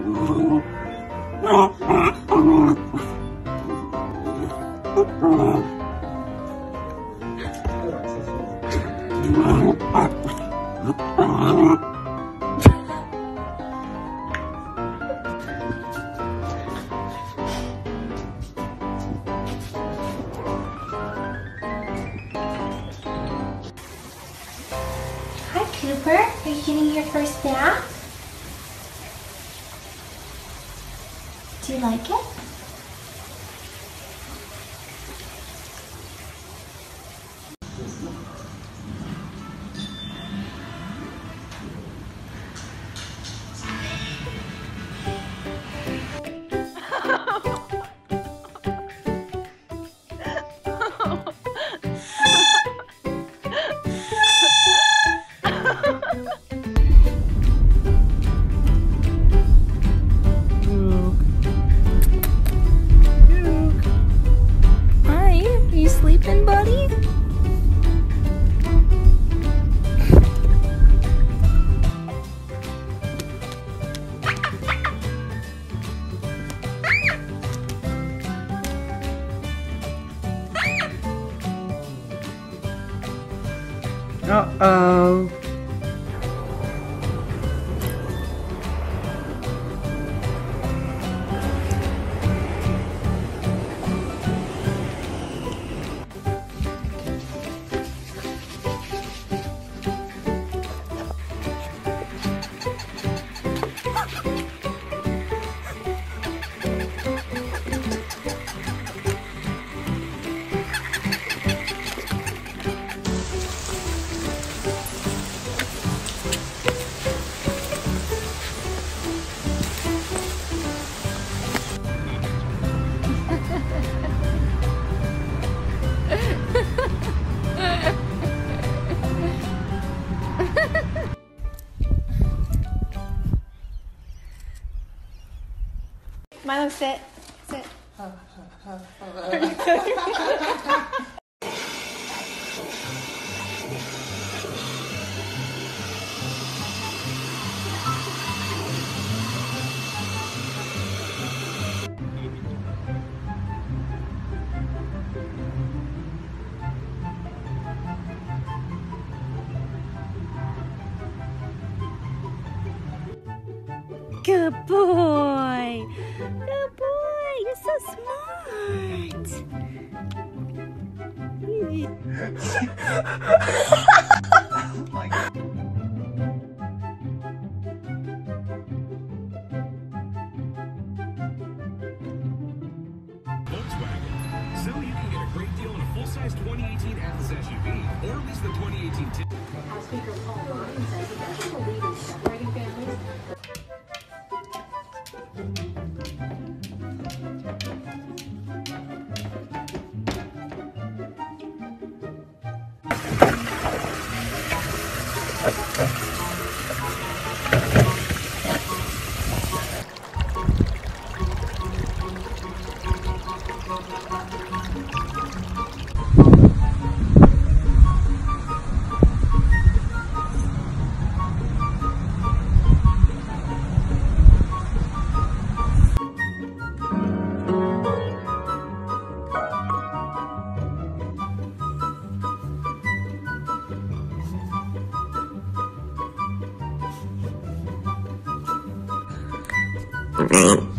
Hi, Cooper. Are you getting your first bath? You like it? Uh-oh. Milo, sit. Sit. Good boy. You're so smart. Volkswagen. So you can get a great deal on a full-size 2018 Atlas SUV, or at least the 2018 Ti- House Speaker Paul Ryan says he doesn't believe in separating families. Thank you. Thank